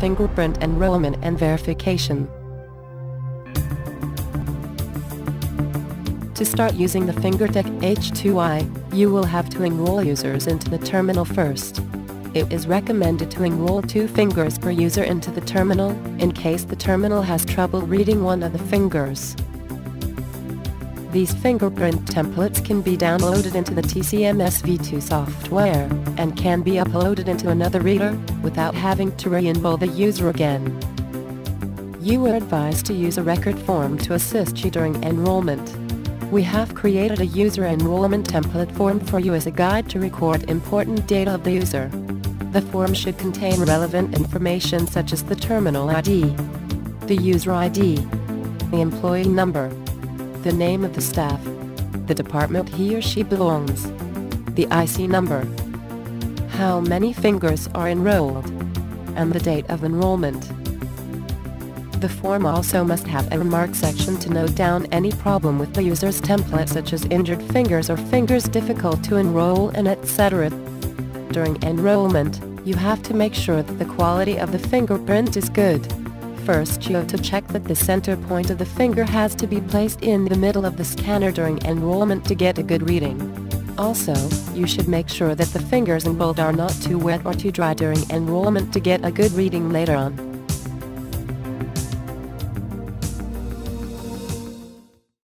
fingerprint enrollment and verification. To start using the FingerTec H2i, you will have to enroll users into the terminal first. It is recommended to enroll two fingers per user into the terminal, in case the terminal has trouble reading one of the fingers. These fingerprint templates can be downloaded into the TCMS V2 software, and can be uploaded into another reader, without having to re-enroll the user again. You are advised to use a record form to assist you during enrollment. We have created a user enrollment template form for you as a guide to record important data of the user. The form should contain relevant information such as the terminal ID, the user ID, the employee number, the name of the staff, the department he or she belongs, the IC number, how many fingers are enrolled, and the date of enrollment. The form also must have a remark section to note down any problem with the user's template such as injured fingers or fingers difficult to enroll and etc. During enrollment, you have to make sure that the quality of the fingerprint is good. First you have to check that the center point of the finger has to be placed in the middle of the scanner during enrollment to get a good reading. Also, you should make sure that the fingers and bolt are not too wet or too dry during enrollment to get a good reading later on.